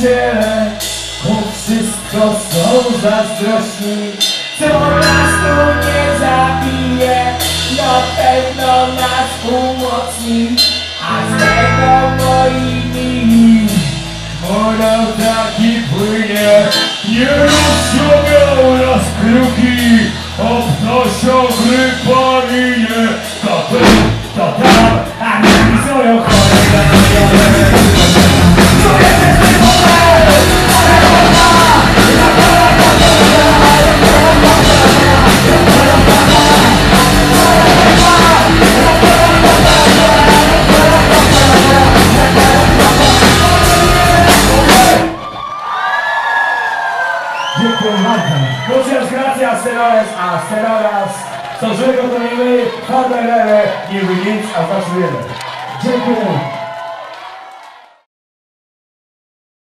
przyjaciele Bo wszystko są zazdrośni. Co nas tu nie zabije Na pewno nas umocni. A z tego moi mili Morał taki płynie. Nie rozumiał nas kruki Obnoszą w rybarinę Kapelę Señoras, señores, señoras, są złego do niego, pan a